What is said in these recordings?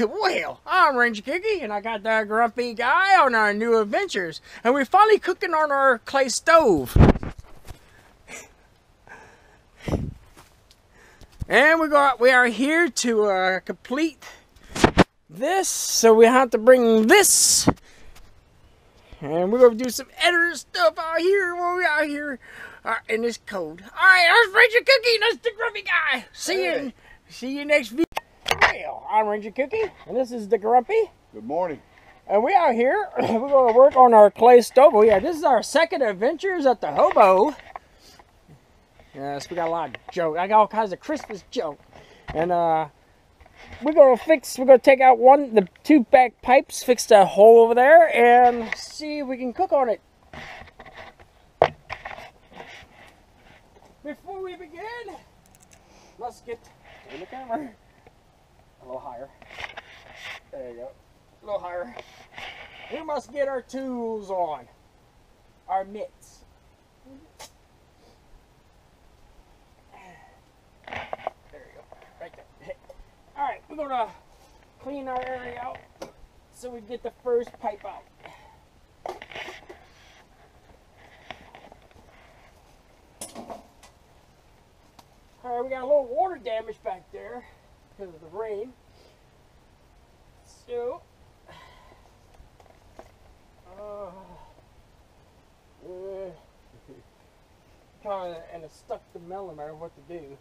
Well, I'm Ranger Kooky, and I got that grumpy guy on our new adventures, and we're finally cooking on our clay stove. And we got we are here to uh, complete this, so we have to bring this, and we're gonna do some editor stuff out here while we're out here uh, in this cold. All right, that's Ranger Kooky, and that's the grumpy guy. See you, see you next video. I'm Ranger Kooky, and this is the grumpy. Good morning. And we are here. We're going to work on our clay stove. Oh, yeah, this is our second adventures at the Hobo. Yes, we got a lot of jokes. I got all kinds of Christmas jokes. And uh, we're going to fix, we're going to take out one, the two back pipes, fix the hole over there, and see if we can cook on it. Before we begin, let's get in the camera. A little higher. There you go. A little higher. We must get our tools on. Our mitts. There you go. Right there. Alright, we're gonna clean our area out so we get the first pipe out. Alright, we got a little water damage back there because of the rain. So, uh, uh, kind of and it stuck the melon matter what to do.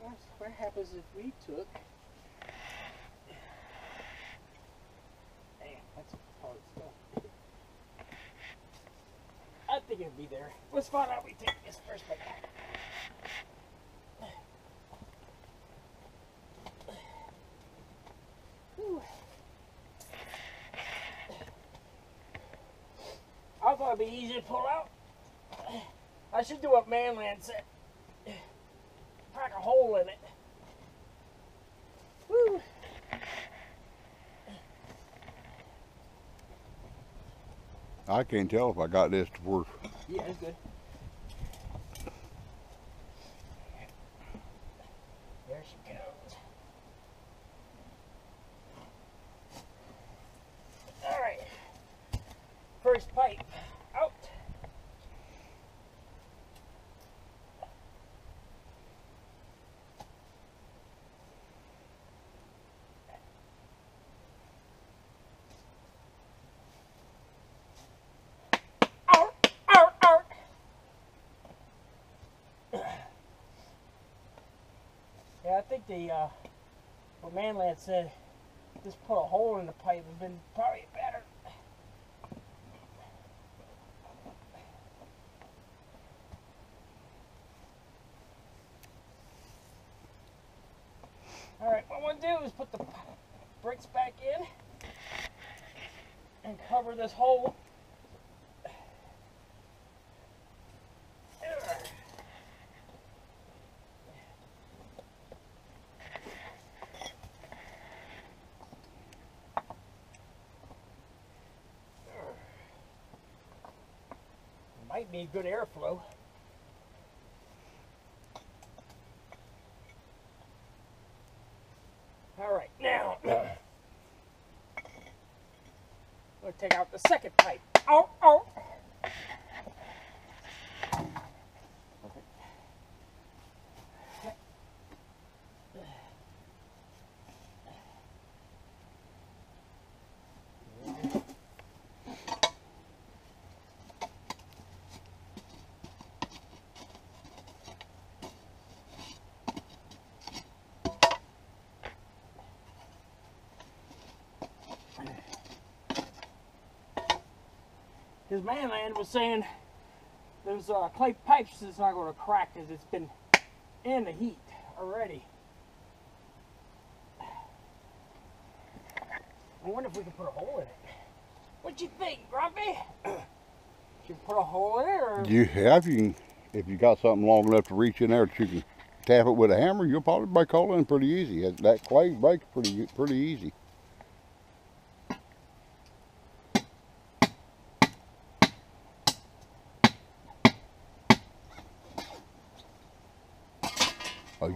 What, what happens if we took? Damn, that's hard stuff. I think it'd be there. Let's find out. We take this first one. Be easy to pull out. I should do what Manland said. Crack a hole in it. Woo. I can't tell if I got this to work. Yeah, it's good. There she goes. All right. First pipe out. Out, out, out. Yeah, I think the uh, what Manland said, just put a hole in the pipe would have been probably better. All right, what I want to do is put the bricks back in and cover this hole. Might be good airflow. All right, now we'll take out the second pipe. Oh, oh. His manland was saying those uh, clay pipes is not going to crack because it's been in the heat already. I wonder if we can put a hole in it. What you think, Grumpy? We put a hole in it or? You have you if you got something long enough to reach in there that you can tap it with a hammer, you'll probably break a hole in pretty easy. That clay breaks pretty pretty easy.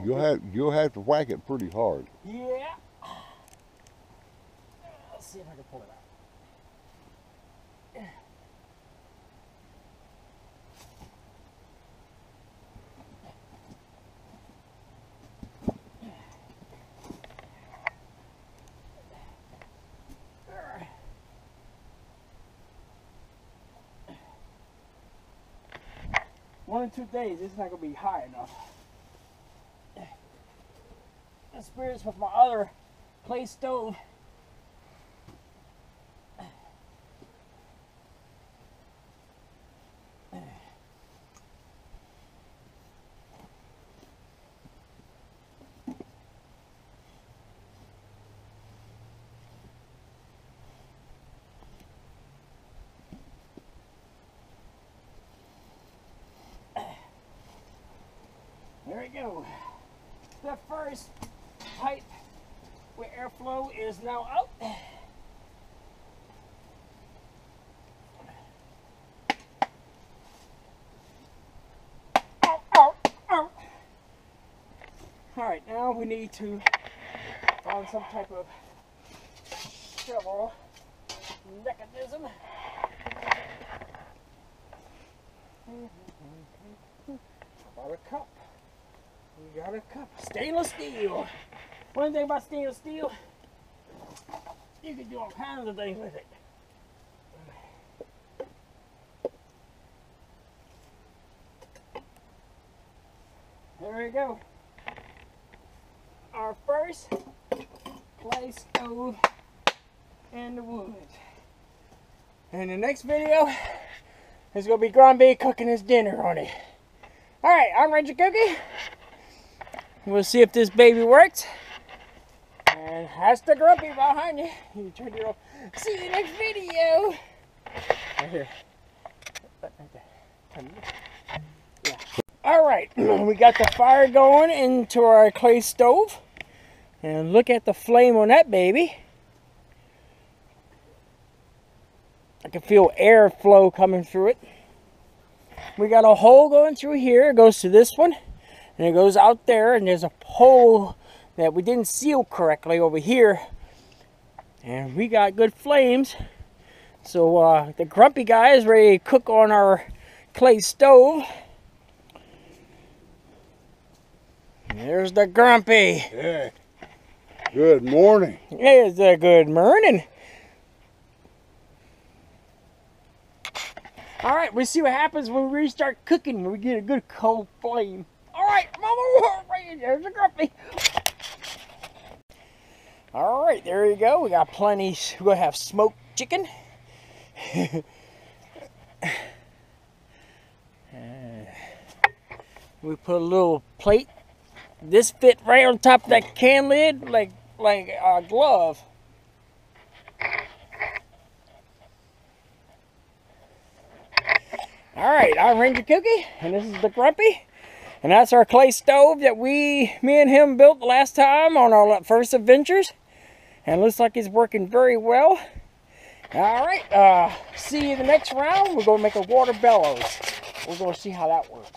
You'll have you'll have to whack it pretty hard. Yeah. see if I can pull it out. One or two days, it's not gonna be high enough. Experience with my other clay stove. There we go. The first pipe where airflow is now out. All right, now we need to find some type of shovel mechanism. Got a cup. We got a cup. Stainless steel. One thing about stainless steel, you can do all kinds of things with it. There we go. Our first clay stove in the woods. And the next video, is gonna be Grumpy cooking his dinner on it. Alright, I'm Ranger Kooky. We'll see if this baby works. And that's the grumpy behind you. You turn your. See you next video. Right here. Yeah. All right, we got the fire going into our clay stove. And look at the flame on that baby. I can feel air flow coming through it. We got a hole going through here. It goes to this one. And it goes out there. And there's a hole that we didn't seal correctly over here. And we got good flames. So uh, the grumpy guy is ready to cook on our clay stove. There's the grumpy. Yeah. Good morning. There's a good morning. All right, we'll see what happens when we start cooking. When we get a good cold flame. All right, Mama, there's a grumpy. All right, there you go. We got plenty. We're gonna have smoked chicken. Uh, we put a little plate. This fit right on top of that can lid, like like a glove. All right, I'm Ranger Kooky, and this is the Grumpy. And that's our clay stove that we, me and him built last time on our first adventures. And looks like it's working very well. All right, uh, see you the next round. We're going to make a water bellows. We're going to see how that works.